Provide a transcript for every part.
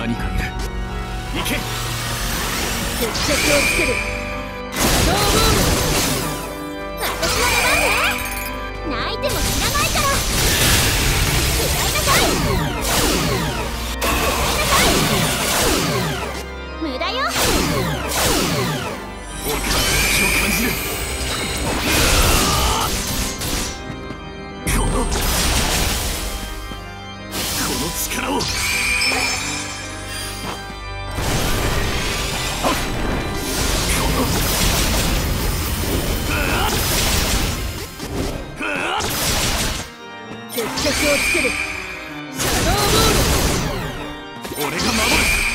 何かいる行け。をつける。消防部私の出番ね泣いても知らないから。いなさい。いなさい。無駄よ。気を感じる。このこの力を。決着をつける。シャドーボール。俺が守る。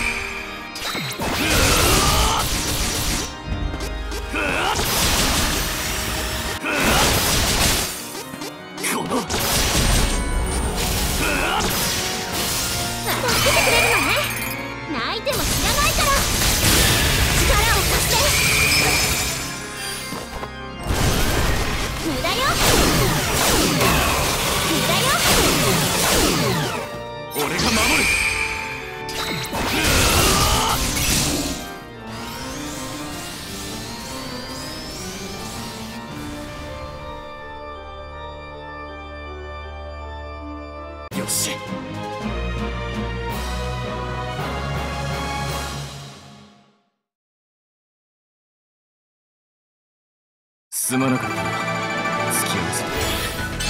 よし。すまなかったな。付き合わせて